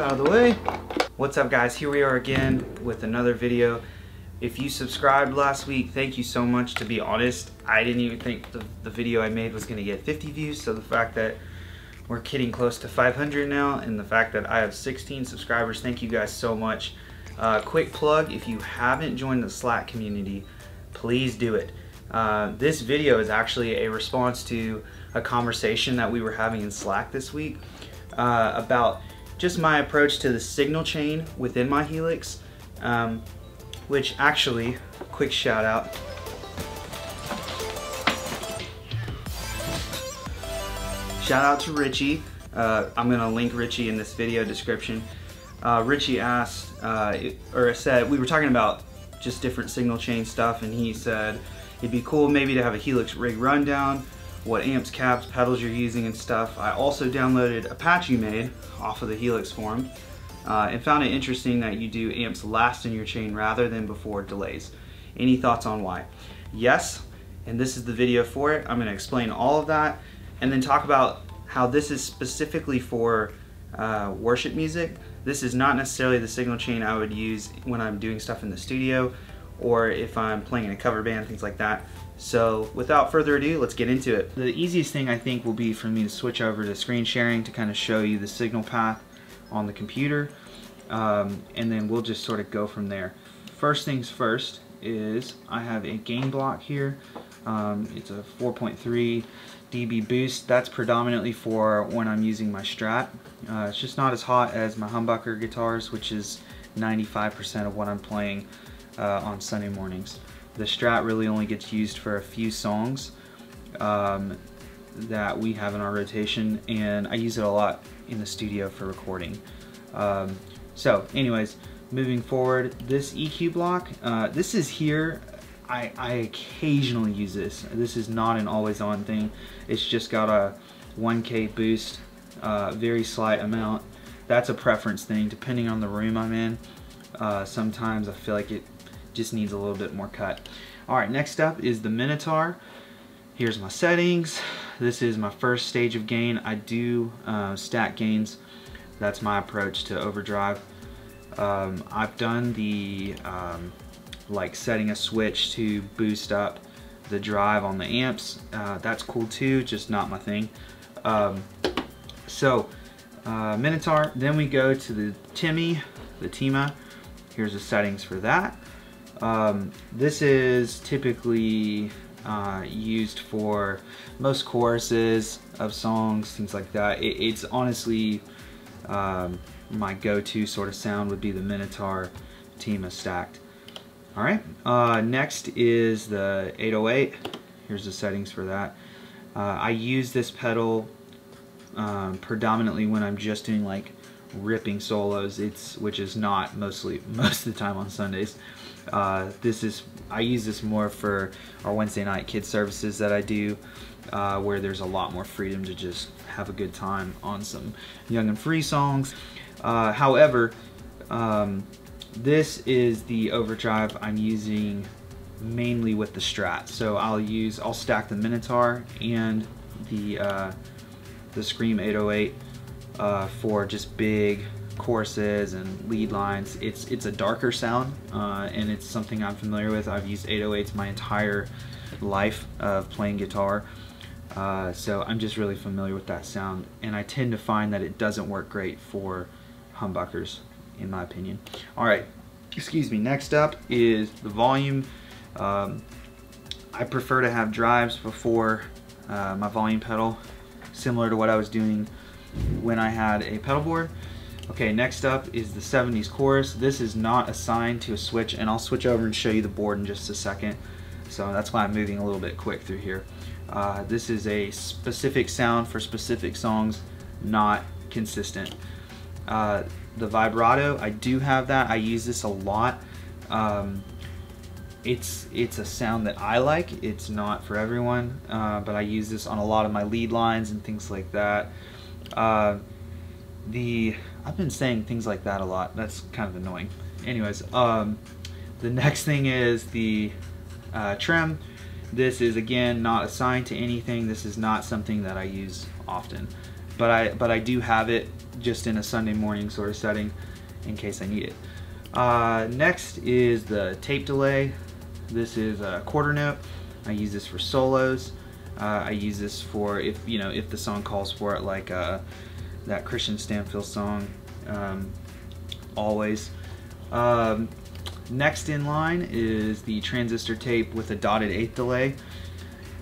out of the way. What's up guys, here we are again with another video. If you subscribed last week, thank you so much. To be honest, I didn't even think the, the video I made was gonna get 50 views, so the fact that we're getting close to 500 now, and the fact that I have 16 subscribers, thank you guys so much. Uh, quick plug, if you haven't joined the Slack community, please do it. Uh, this video is actually a response to a conversation that we were having in Slack this week uh, about just my approach to the signal chain within my Helix, um, which actually, quick shout out. Shout out to Richie. Uh, I'm gonna link Richie in this video description. Uh, Richie asked, uh, or said, we were talking about just different signal chain stuff and he said, it'd be cool maybe to have a Helix rig rundown what amps, cabs, pedals you're using and stuff. I also downloaded Apache Made off of the Helix forum uh, and found it interesting that you do amps last in your chain rather than before delays. Any thoughts on why? Yes, and this is the video for it. I'm gonna explain all of that and then talk about how this is specifically for uh, worship music. This is not necessarily the signal chain I would use when I'm doing stuff in the studio or if I'm playing in a cover band, things like that. So without further ado, let's get into it. The easiest thing I think will be for me to switch over to screen sharing to kind of show you the signal path on the computer. Um, and then we'll just sort of go from there. First things first is I have a gain block here. Um, it's a 4.3 dB boost. That's predominantly for when I'm using my Strat. Uh, it's just not as hot as my humbucker guitars, which is 95% of what I'm playing uh, on Sunday mornings. The Strat really only gets used for a few songs um, that we have in our rotation and I use it a lot in the studio for recording. Um, so anyways, moving forward, this EQ block, uh, this is here, I, I occasionally use this. This is not an always on thing. It's just got a 1K boost, uh, very slight amount. That's a preference thing depending on the room I'm in. Uh, sometimes I feel like it just needs a little bit more cut. All right, next up is the Minotaur. Here's my settings. This is my first stage of gain. I do uh, stack gains. That's my approach to overdrive. Um, I've done the um, like setting a switch to boost up the drive on the amps. Uh, that's cool too, just not my thing. Um, so uh, Minotaur, then we go to the Timmy, the Teemah. Here's the settings for that. Um, this is typically uh, used for most choruses of songs, things like that. It, it's honestly um, my go-to sort of sound would be the Minotaur Teemah stacked. All right, uh, next is the 808. Here's the settings for that. Uh, I use this pedal um, predominantly when I'm just doing like ripping solos. It's which is not mostly most of the time on Sundays. Uh, this is I use this more for our Wednesday night kids services that I do, uh, where there's a lot more freedom to just have a good time on some young and free songs. Uh, however, um, this is the overdrive I'm using mainly with the Strat. So I'll use I'll stack the Minotaur and the uh, the Scream 808 uh, for just big choruses and lead lines. It's it's a darker sound, uh, and it's something I'm familiar with. I've used 808s my entire life of playing guitar, uh, so I'm just really familiar with that sound. And I tend to find that it doesn't work great for humbuckers, in my opinion. All right, excuse me. Next up is the volume. Um, I prefer to have drives before uh, my volume pedal, similar to what I was doing when I had a pedal board. Okay, next up is the 70s chorus. This is not assigned to a switch, and I'll switch over and show you the board in just a second. So that's why I'm moving a little bit quick through here. Uh, this is a specific sound for specific songs, not consistent. Uh, the vibrato, I do have that. I use this a lot. Um, it's it's a sound that I like. It's not for everyone, uh, but I use this on a lot of my lead lines and things like that. Uh, the I've been saying things like that a lot. That's kind of annoying. Anyways, um, the next thing is the uh, trem. This is again not assigned to anything. This is not something that I use often. but I but I do have it just in a Sunday morning sort of setting in case I need it. Uh, next is the tape delay. This is a quarter note. I use this for solos. Uh, I use this for if you know if the song calls for it, like uh, that Kristian Stanfill song, um, always. Um, next in line is the transistor tape with a dotted eighth delay,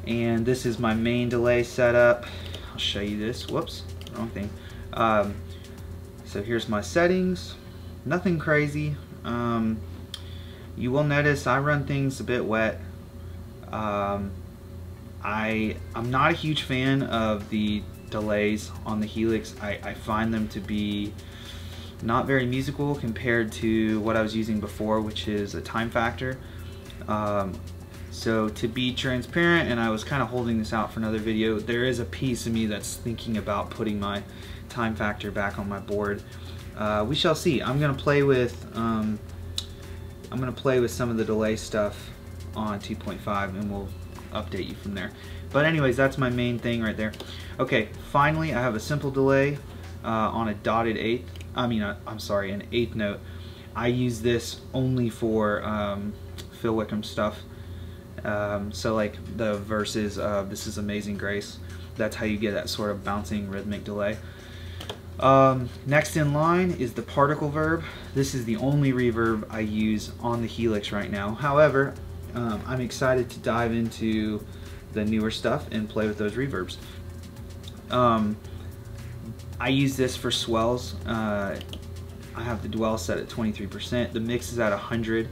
and this is my main delay setup. I'll show you this. Whoops, wrong thing. Um, so here's my settings. Nothing crazy. Um, you will notice I run things a bit wet. Um, I I'm not a huge fan of the delays on the Helix. I, I find them to be not very musical compared to what I was using before, which is a TimeFactor. Um, so to be transparent, and I was kind of holding this out for another video, there is a piece of me that's thinking about putting my TimeFactor back on my board. Uh, we shall see. I'm gonna play with um, I'm gonna play with some of the delay stuff on 2.5 and we'll update you from there. But anyways, that's my main thing right there. Okay, finally I have a simple delay uh, on a dotted eighth. I mean, uh, I'm sorry, an eighth note. I use this only for um, Phil Wickham stuff. Um, so like the verses of This is Amazing Grace, that's how you get that sort of bouncing rhythmic delay. Um, next in line is the particle verb. This is the only reverb I use on the Helix right now. However, um, I'm excited to dive into the newer stuff and play with those reverbs. Um, I use this for swells. Uh, I have the dwell set at 23%. The mix is at 100.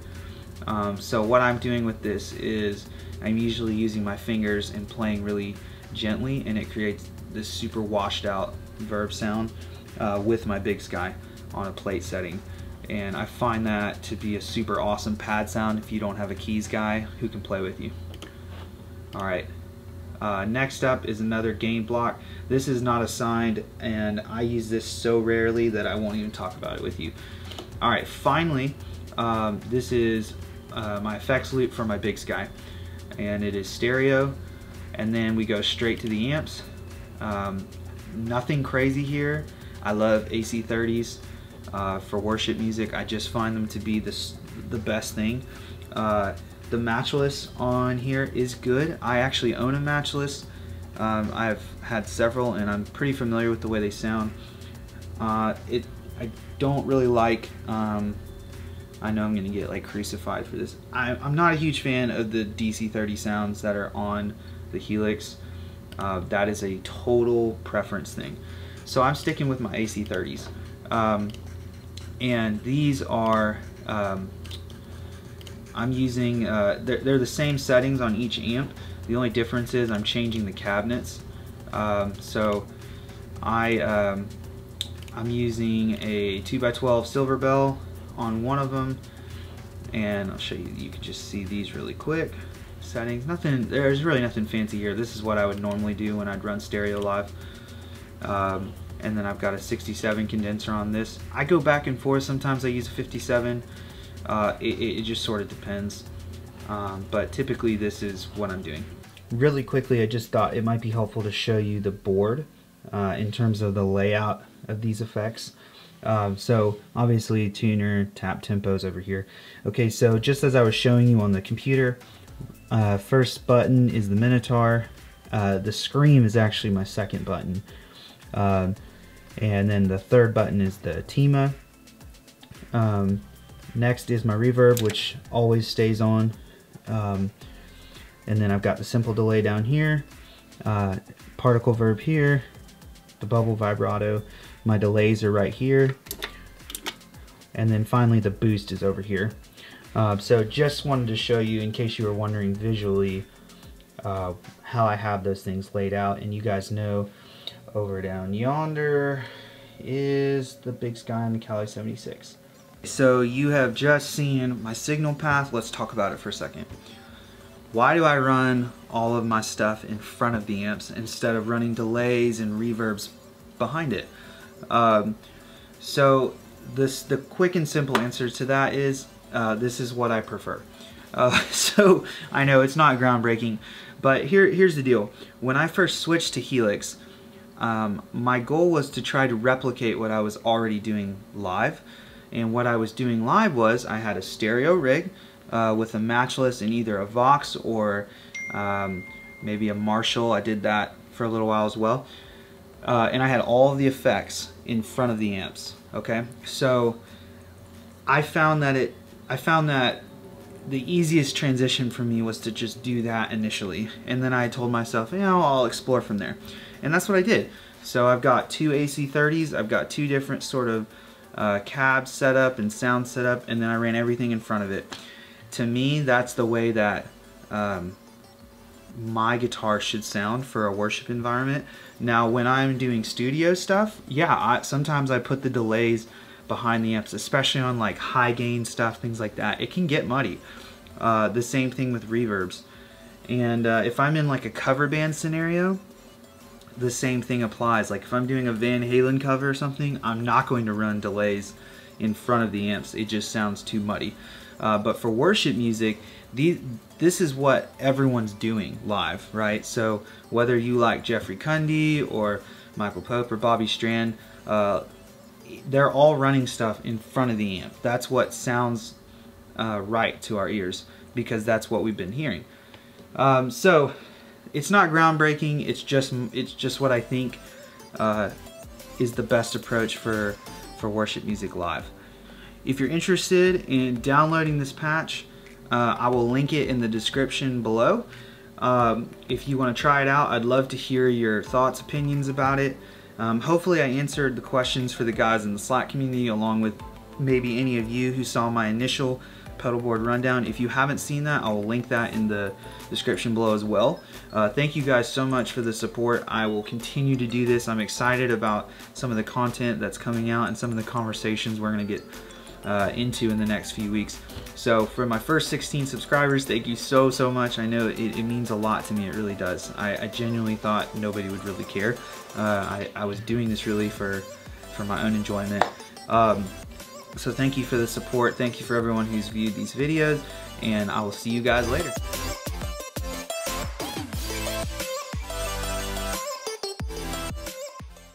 Um, so what I'm doing with this is I'm usually using my fingers and playing really gently and it creates this super washed out verb sound uh, with my big sky on a plate setting and I find that to be a super awesome pad sound if you don't have a keys guy who can play with you. Alright, uh, next up is another gain block. This is not assigned and I use this so rarely that I won't even talk about it with you. Alright, finally, um, this is uh, my effects loop for my Big Sky and it is stereo and then we go straight to the amps. Um, nothing crazy here. I love AC30s uh, for worship music. I just find them to be the, the best thing. Uh, the matchless on here is good. I actually own a matchless. Um, I've had several and I'm pretty familiar with the way they sound. Uh, it I don't really like um, I know I'm gonna get like crucified for this. I, am not a huge fan of the DC30 sounds that are on the Helix. Uh, that is a total preference thing. So I'm sticking with my AC30s. Um, and these are um, I'm using uh, they're, they're, the same settings on each amp. The only difference is I'm changing the cabinets. Um, so I um, I'm using a 2x12 silver bell on one of them. And I'll show you you can just see these really quick settings. Nothing there's really nothing fancy here. This is what I would normally do when I'd run stereo live. Um, and then I've got a 67 condenser on this. I go back and forth. Sometimes I use a 57. Uh, it, it, just sort of depends. Um, but typically this is what I'm doing. Really quickly, I just thought it might be helpful to show you the board uh, in terms of the layout of these effects. Um, so obviously tuner, tap tempos over here. Okay, so just as I was showing you on the computer, uh, first button is the Minotaur. Uh, the Scream is actually my second button. Um, and then the third button is the Teemah. Um, next is my reverb, which always stays on. Um, and then I've got the simple delay down here, uh, particle verb here, the bubble vibrato. My delays are right here. And then finally the boost is over here. Uh, so just wanted to show you, in case you were wondering visually, uh, how I have those things laid out. And you guys know over down yonder is the big sky on the Cali 76. So you have just seen my signal path. Let's talk about it for a second. Why do I run all of my stuff in front of the amps instead of running delays and reverbs behind it? Um, so this the quick and simple answer to that is uh, this is what I prefer. Uh, so I know it's not groundbreaking, but here here's the deal. When I first switched to Helix, um, my goal was to try to replicate what I was already doing live. And what I was doing live was I had a stereo rig uh, with a matchless in either a Vox or um, maybe a Marshall. I did that for a little while as well. Uh, and I had all the effects in front of the amps. Okay, so I found that it, I found that the easiest transition for me was to just do that initially, and then I told myself, you know, I'll explore from there, and that's what I did. So I've got two AC30s, I've got two different sort of uh, cab setup and sound setup, and then I ran everything in front of it. To me, that's the way that um, my guitar should sound for a worship environment. Now, when I'm doing studio stuff, yeah, I, sometimes I put the delays behind the amps, especially on like high gain stuff, things like that. It can get muddy. Uh, the same thing with reverbs. And uh, if I'm in like a cover band scenario, the same thing applies. Like if I'm doing a Van Halen cover or something, I'm not going to run delays in front of the amps. It just sounds too muddy. Uh, but for worship music, these, this is what everyone's doing live, right? So whether you like Jeffrey Kunde or Michael Pope or Bobby Strand, uh, they're all running stuff in front of the amp. That's what sounds uh, right to our ears because that's what we've been hearing. Um, so it's not groundbreaking. It's just it's just what I think uh, is the best approach for for worship music live. If you're interested in downloading this patch, uh, I will link it in the description below. Um, if you want to try it out, I'd love to hear your thoughts, opinions about it. Um, hopefully I answered the questions for the guys in the Slack community along with maybe any of you who saw my initial pedalboard rundown. If you haven't seen that, I will link that in the description below as well. Uh, thank you guys so much for the support. I will continue to do this. I'm excited about some of the content that's coming out and some of the conversations we're going to get uh, into in the next few weeks. So for my first 16 subscribers, thank you so, so much. I know it, it means a lot to me. It really does. I, I genuinely thought nobody would really care. Uh, I, I was doing this really for, for my own enjoyment. Um, so thank you for the support. Thank you for everyone who's viewed these videos and I will see you guys later.